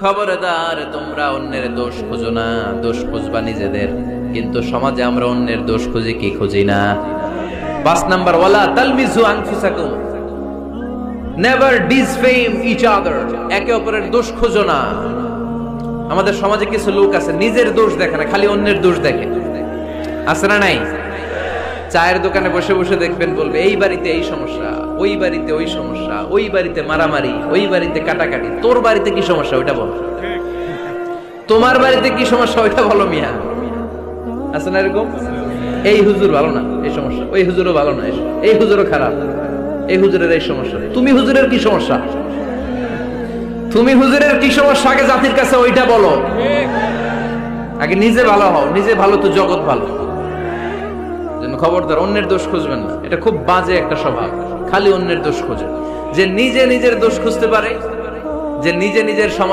খবরদার, তোমরা অন্যের দোষ খুঁজো না, দোষ খুঁজবা নিজেদের। কিন্তু সমাজে আমরা অন্যের দোষ খুঁজি কি খুঁজি না। পাঁচ নাম্বার, ওয়ালা তালমিজু আনফুসাকুম। নেভার ডিসফেম ইচ আদার একে অপরের দোষ খুঁজো না। আমাদের সমাজে কিছু লোক আছে, নিজের দোষ দেখে না, খালি অন্যের দোষ দেখে। আছে না নাই? চায়ের দোকানে বসে বসে দেখবেন বলবে, এই বাড়িতে এই সমস্যা, ওই বাড়িতে ওই সমস্যা, ওই বাড়িতে মারামারি, ওই বাড়িতে কাটাকাটি, তোর বাড়িতে কি সমস্যা, ওইটা বল। তোমার বাড়িতে কি সমস্যা, ওইটা বলো মিয়া। আছে না এরকম? এই হুজুর ভালো না, এই সমস্যা। ওই হুজুরও ভালো না, এই- হুজুরও খারাপ। এই হুজুরের এই সমস্যা। তুমি হুজুরের কি সমস্যা? তুমি হুজুরের কি সমস্যা? আগে জাতির কাছে ওইটা বলো। আগে নিজে ভালো হও, নিজে ভালো তো জগৎ ভালো। জন্য খবরদার, অন্যের দোষ খুঁজবেন না। এটা খুব বাজে একটা স্বভাব। খালি অন্যের দোষ খুঁজে। যে নিজে নিজের দোষ খুঁজতে পারে, যে নিজে নিজের